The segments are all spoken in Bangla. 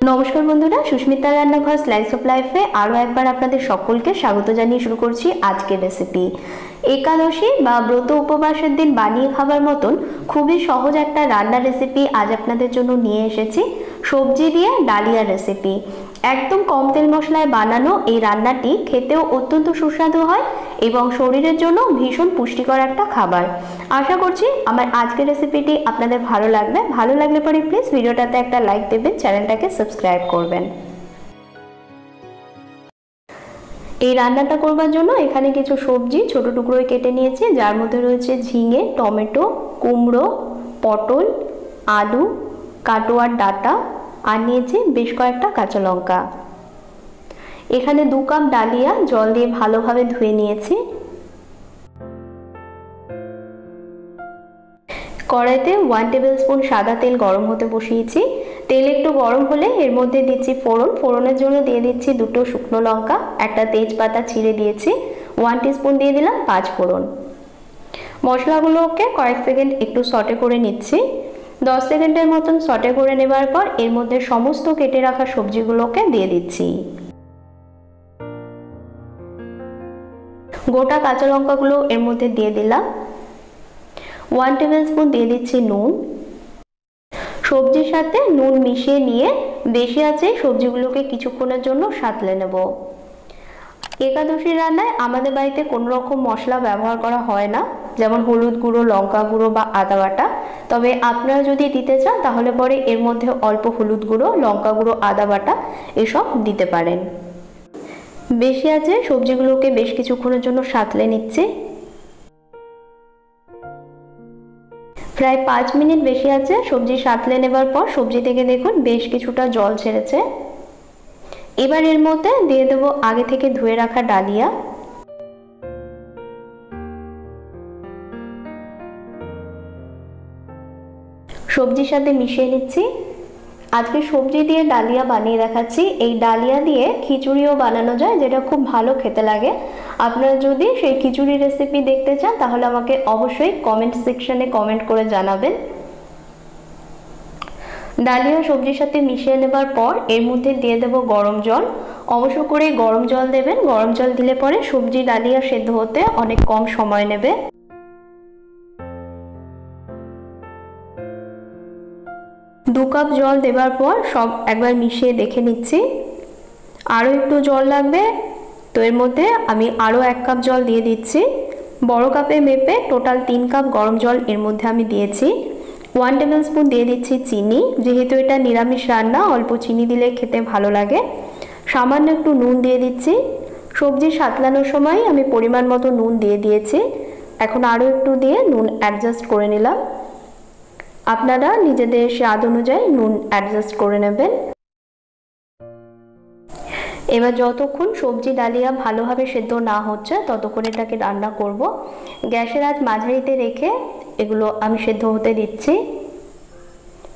নমস্কার বন্ধুরা সুস্মিতা রান্নাঘর স্লাইস অফ লাইফে আরও একবার আপনাদের সকলকে স্বাগত জানিয়ে শুরু করছি আজকের রেসিপি একাদশী বা ব্রত উপবাসের দিন বানিয়ে খাবার মতন খুবই সহজ একটা রান্নার রেসিপি আজ আপনাদের জন্য নিয়ে এসেছি। সবজি দিয়ে ডালিয়া রেসিপি একদম কম তেল মশলায় বানানো এই রান্নাটি খেতেও অত্যন্ত সুস্বাদু হয় এবং শরীরের জন্য ভীষণ পুষ্টিকর একটা খাবার। আশা করছি আমার আজকের রেসিপিটি আপনাদের ভালো লাগবে। ভালো লাগলে পরে প্লিজ ভিডিওটাতে একটা লাইক দেবেন চ্যানেলটাকে সাবস্ক্রাইব করবেন। এই রান্নাটা করবার জন্য এখানে কিছু সবজি ছোট টুকরোয় কেটে নিয়েছি। যার মধ্যে রয়েছে ঝিঙে, টমেটো, কুমড়ো, পটল, আলু, কাটোয়ার ডাটা আর নিয়েছি বেশ কয়েকটা কাঁচা লঙ্কা। এখানে দু কাপ ডালিয়া জল দিয়ে ভালোভাবে ধুয়ে নিয়েছি। কড়াইতে ওয়ান টেবিল স্পুন সাদা তেল গরম হতে বসিয়েছি। তেল একটু গরম হলে এর মধ্যে দিচ্ছি ফোড়ন। ফোড়নের জন্য দিয়ে দিচ্ছি দুটো শুকনো লঙ্কা, একটা তেজপাতা ছিঁড়ে দিয়েছি। ওয়ান স্পুন দিয়ে দিলাম পাঁচ ফোড়ন। মশলাগুলোকে কয়েক সেকেন্ড একটু সটে করে নিচ্ছি। দশ সেকেন্ডের মতন সটে করে নেবার পর এর মধ্যে সমস্ত কেটে রাখা সবজিগুলোকে দিয়ে দিচ্ছি। গোটা কাঁচা লঙ্কাগুলো এর মধ্যে দিয়ে দিলাম। ওয়ান টেবিল স্পুন দিয়ে দিচ্ছি নুন। সবজির সাথে নুন মিশিয়ে নিয়ে বেশি আছে সবজিগুলোকে কিছুক্ষণের জন্য সাঁতলে নেব। একাদশী রান্নায় আমাদের বাড়িতে কোনো রকম মশলা ব্যবহার করা হয় না। যেমন হলুদ গুঁড়ো, লঙ্কা গুঁড়ো বা আদা বাটা। তবে আপনারা যদি দিতে চান, তাহলে পরে এর মধ্যে অল্প হলুদ গুঁড়ো, লঙ্কা গুঁড়ো, আদা বাটা এসব দিতে পারেন। বেশি আছে, সবজিগুলোকে বেশ কিছুক্ষণের জন্য সাঁতলে নিচ্ছে। প্রায় পাঁচ মিনিট বেশি আছে, সবজি সাঁতলে নেবার পর সবজি থেকে দেখুন বেশ কিছুটা জল ছেড়েছে। এবার এর মধ্যে দিয়ে দেবো আগে থেকে ধুয়ে রাখা ডালিয়া। সবজির সাথে মিশিয়ে নিচ্ছি। আজকে সবজি দিয়ে ডালিয়া বানিয়ে দেখাচ্ছি। এই ডালিয়া দিয়ে খিচুড়িও বানানো যায়, যেটা খুব ভালো খেতে লাগে। আপনারা যদি সেই খিচুড়ি রেসিপি দেখতে চান, তাহলে আমাকে অবশ্যই কমেন্ট সেকশানে কমেন্ট করে জানাবেন। ডালিয়া সবজির সাথে মিশিয়ে নেবার পর এর মধ্যে দিয়ে দেব গরম জল। অবশ্য করে গরম জল দেবেন। গরম জল দিলে পরে সবজি ডালিয়া সেদ্ধ হতে অনেক কম সময় নেবে। দু কাপ জল দেবার পর সব একবার মিশিয়ে দেখে নিচ্ছি। আরও একটু জল লাগবে, তো এর মধ্যে আমি আরও এক কাপ জল দিয়ে দিচ্ছি। বড় কাপে মেপে টোটাল তিন কাপ গরম জল এর মধ্যে আমি দিয়েছি। ওয়ান টেবিল স্পুন দিয়ে দিচ্ছি চিনি, যেহেতু এটা নিরামিষ রান্না, অল্প চিনি দিলে খেতে ভালো লাগে। সামান্য একটু নুন দিয়ে দিচ্ছি। সবজি সাতলানোর সময় আমি পরিমাণ মতো নুন দিয়ে দিয়েছি। এখন আরও একটু দিয়ে নুন অ্যাডজাস্ট করে নিলাম। আপনারা নিজেদের স্বাদ অনুযায়ী নুন অ্যাডজাস্ট করে নেবেন। এবার যতক্ষণ সবজি ডালিয়া ভালোভাবে সেদ্ধ না হচ্ছে, ততক্ষণ এটাকে রান্না করব। গ্যাসের আজ মাঝারিতে রেখে এগুলো আমি সেদ্ধ হতে দিচ্ছি।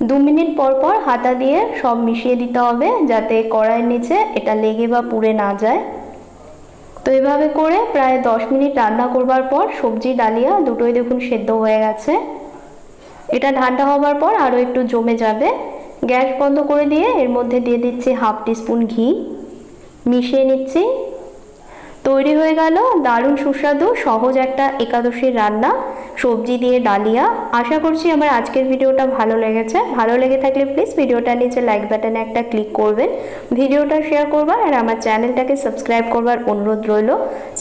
দু মিনিট পর পর হাতা দিয়ে সব মিশিয়ে দিতে হবে, যাতে কড়াইয়ের নিচে এটা লেগে বা পুড়ে না যায়। তো এভাবে করে প্রায় দশ মিনিট রান্না করবার পর সবজি, ডালিয়া দুটোই দেখুন সেদ্ধ হয়ে গেছে। এটা ঠান্ডা হওয়ার পর আরও একটু জমে যাবে। গ্যাস বন্ধ করে দিয়ে এর মধ্যে দিয়ে দিচ্ছি হাফ টিস্পুন ঘি। মিশিয়ে নিচ্ছি। তৈরি হয়ে গেল দারুণ সুস্বাদু, সহজ একটা একাদশীর রান্না। সবজি দিয়ে ডালিয়া। আশা করছি আমার আজকের ভিডিওটা ভালো লেগেছে। ভালো লেগে থাকলে প্লিজ ভিডিওটা নিচে লাইক বাটনে একটা ক্লিক করবেন। ভিডিওটা শেয়ার করবার আর আমার চ্যানেলটাকে সাবস্ক্রাইব করবার অনুরোধ রইল।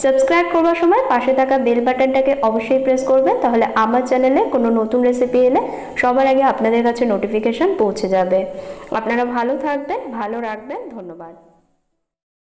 সাবস্ক্রাইব করবার সময় পাশে থাকা বেল বাটনটাকে অবশ্যই প্রেস করবেন, তাহলে আমার চ্যানেলে কোনো নতুন রেসিপি এলে সবার আগে আপনাদের কাছে নোটিফিকেশান পৌঁছে যাবে। আপনারা ভালো থাকবেন, ভালো রাখবেন, ধন্যবাদ।